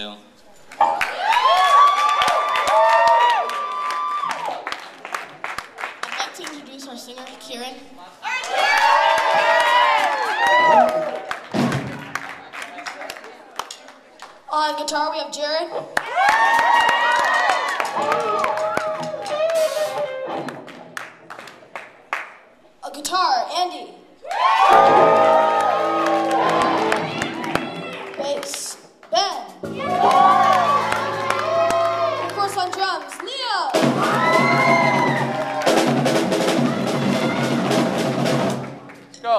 too. I'd like to introduce our singer, Kieran. On guitar, we have Jared.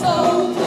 so